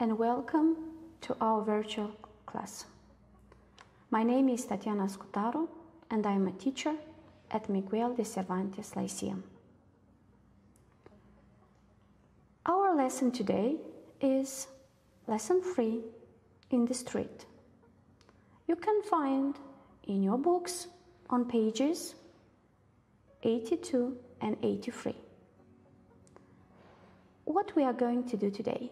and welcome to our virtual class. My name is Tatiana Scutaru and I am a teacher at Miguel de Cervantes Lyceum. Our lesson today is lesson 3 in the street. You can find in your books on pages 82 and 83. What we are going to do today?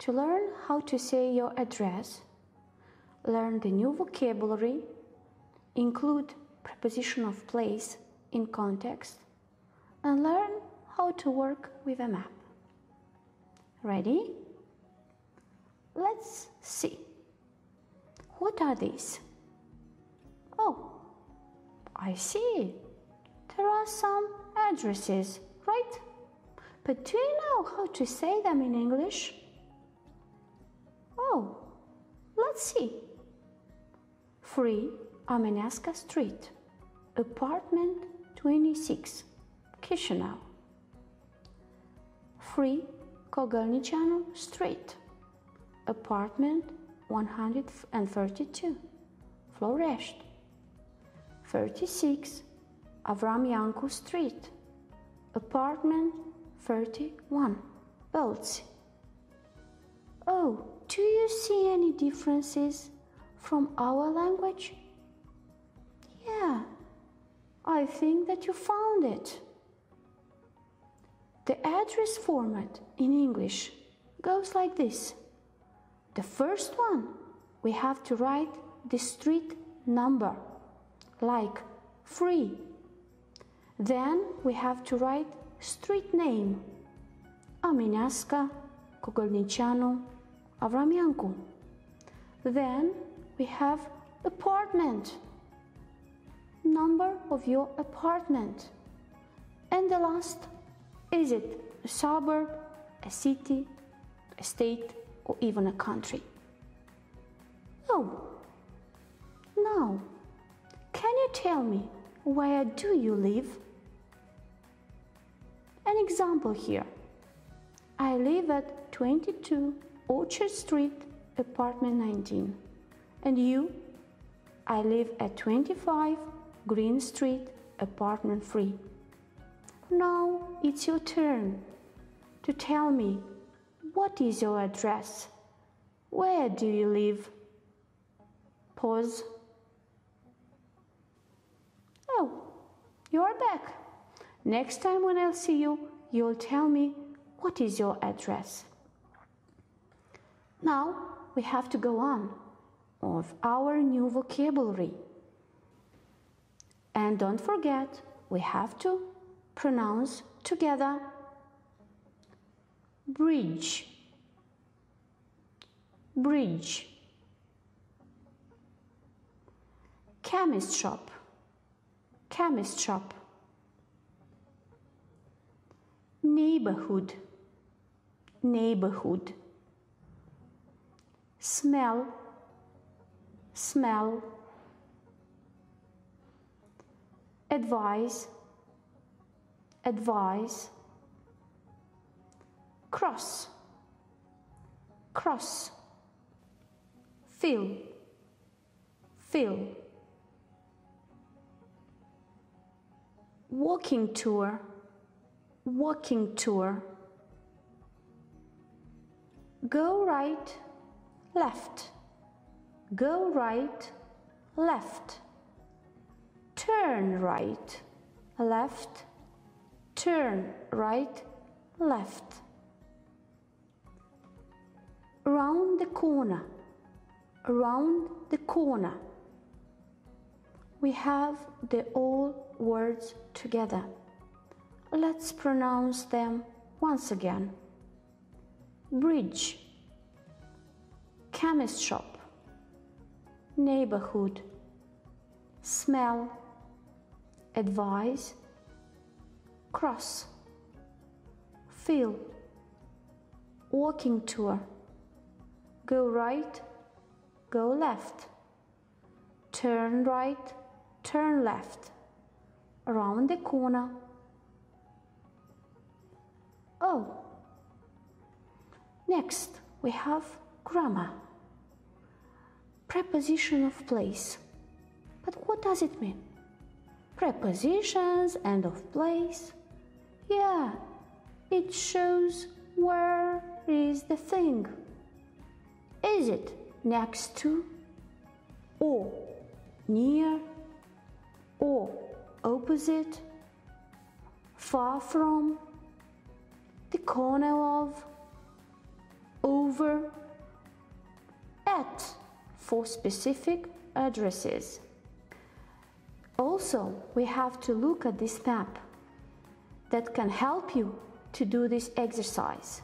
To learn how to say your address, learn the new vocabulary, include preposition of place in context, and learn how to work with a map. Ready? Let's see. What are these? Oh, I see. There are some addresses, right? But do you know how to say them in English? Oh, let's see. 3. Armenească Street, apartment 26, Chisinau. 3. Kogălniceanu Street, apartment 132, Florești. 36 Avram Iancu Street, apartment 31, Bălți. Oh, you see any differences from our language? Yeah, I think that you found it. The address format in English goes like this. The first one, we have to write the street number, like free. Then we have to write street name, Armenească, Kogălniceanu, Avram Iancu. Then we have apartment, number of your apartment. And the last, is it a suburb, a city, a state, or even a country? Oh, now, can you tell me where do you live? An example here. I live at 22 Orchard Street, apartment 19. And you? I live at 25 Green Street, apartment 3. Now it's your turn to tell me what is your address? Where do you live? Pause. Oh, you're back. Next time when I'll see you, you'll tell me what is your address. Now we have to go on of our new vocabulary. And don't forget, we have to pronounce together. Bridge, bridge, chemist shop, chemist shop, neighborhood, neighborhood, smell, smell, advise, advise, cross, cross, fill, fill, walking tour, walking tour, go right, left, go right, left, turn right, left, turn right, left. Round the corner, around the corner. We have the all words together. Let's pronounce them once again. Bridge, chemist shop, neighborhood, smell, advise, cross, feel, walking tour, go right, go left, turn right, turn left, around the corner. Oh, next we have grammar, preposition of place. But what does it mean? Prepositions and of place? Yeah, it shows where is the thing. Is it next to, or near, or opposite, far from, the corner of, over, at for specific addresses. Also, we have to look at this map that can help you to do this exercise.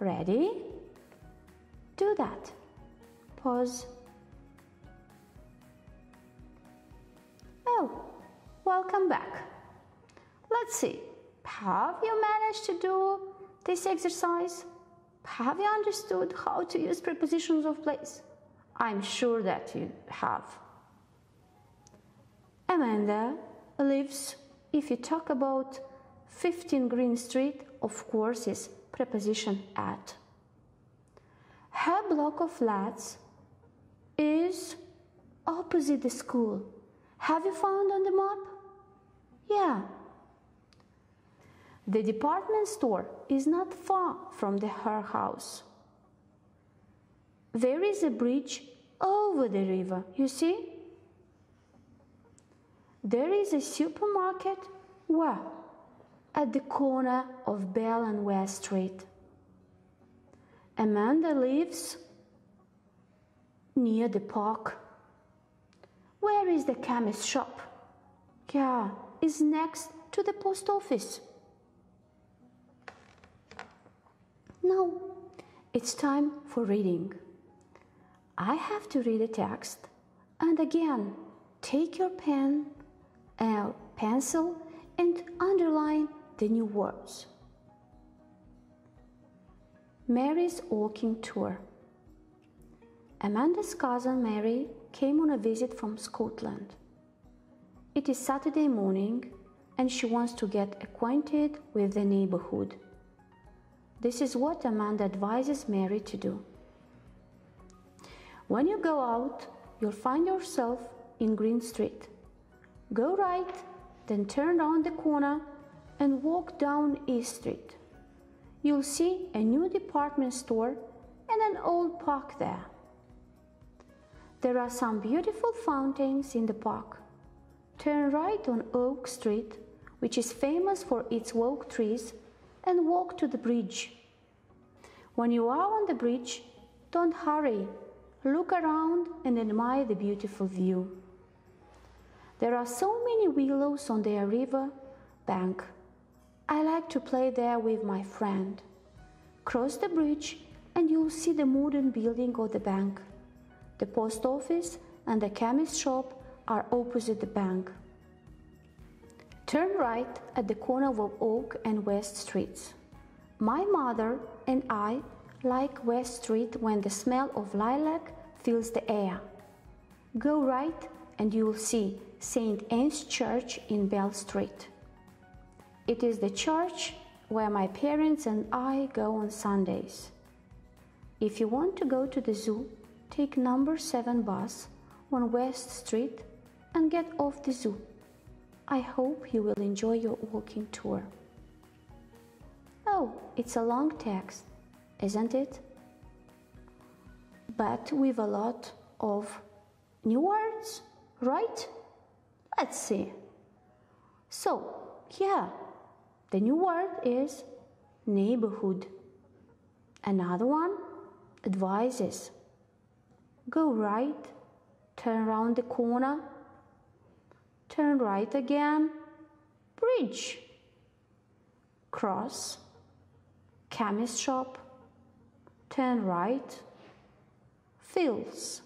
Ready? Do that. Pause. Oh, welcome back. Let's see. Have you managed to do this exercise? Have you understood how to use prepositions of place? I'm sure that you have. Amanda lives, if you talk about 15 Green Street, of course, is preposition at. Her block of flats is opposite the school. Have you found on the map? Yeah. The department store is not far from the, her house. There is a bridge over the river, you see? There is a supermarket where? At the corner of Bell and West Street. Amanda lives near the park. Where is the chemist shop? Yeah, is next to the post office. Now it's time for reading. I have to read a text, and again, take your pen and pencil and underline the new words. Mary's walking tour. Amanda's cousin Mary came on a visit from Scotland. It is Saturday morning and she wants to get acquainted with the neighborhood. This is what Amanda advises Mary to do. When you go out, you'll find yourself in Green Street. Go right, then turn around the corner and walk down East Street. You'll see a new department store and an old park there. There are some beautiful fountains in the park. Turn right on Oak Street, which is famous for its oak trees, and walk to the bridge. When you are on the bridge, don't hurry. Look around and admire the beautiful view. There are so many willows on the river bank. I like to play there with my friend. Cross the bridge and you'll see the modern building of the bank. The post office and the chemist shop are opposite the bank. Turn right at the corner of Oak and West Streets. My mother and I like West Street when the smell of lilac fills the air. Go right and you will see St. Anne's Church in Bell Street. It is the church where my parents and I go on Sundays. If you want to go to the zoo, take number 7 bus on West Street and get off the zoo. I hope you will enjoy your walking tour. Oh, it's a long text, isn't it? But with a lot of new words, right? Let's see. So, yeah, the new word is neighborhood. Another one, advises. Go right, turn around the corner, turn right again, bridge, cross, chemist shop, turn right, fields,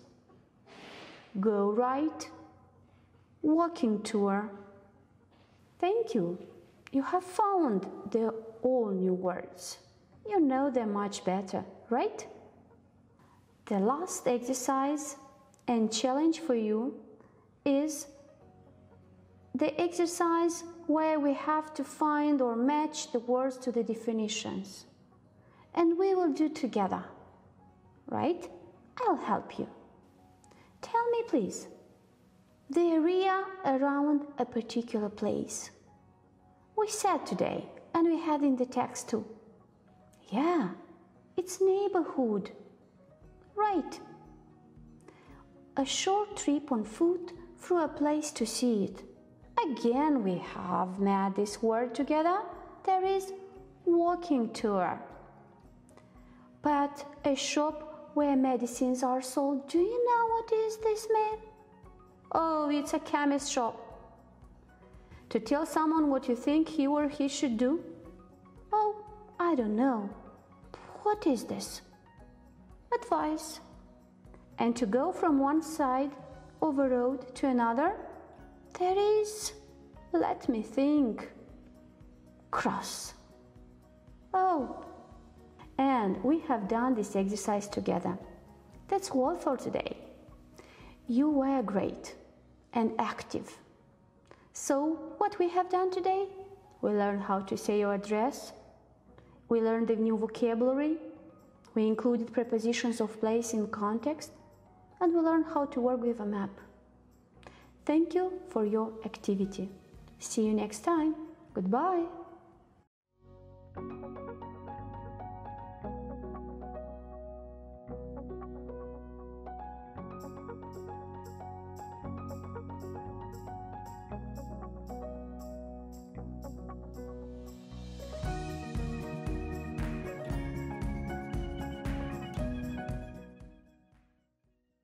go right, walking tour. Thank you. You have found the all new words. You know them much better, right? The last exercise and challenge for you is the exercise where we have to find or match the words to the definitions. And we will do together. right? I'll help you. Tell me, please, the area around a particular place. We said today, and we had in the text too. Yeah, it's neighborhood. Right. A short trip on foot through a place to see it. Again, we have met this word together. There is walking tour. But a shop where medicines are sold, do you know what is this, man? Oh, it's a chemist shop. To tell someone what you think he or he should do? Oh, I don't know. What is this? Advice. And to go from one side of a road to another, there is, let me think, cross. Oh, and we have done this exercise together. That's all for today. You were great and active. So, what we have done today? We learned how to say your address. We learned the new vocabulary. We included prepositions of place in context. And we learned how to work with a map. Thank you for your activity. See you next time. Goodbye.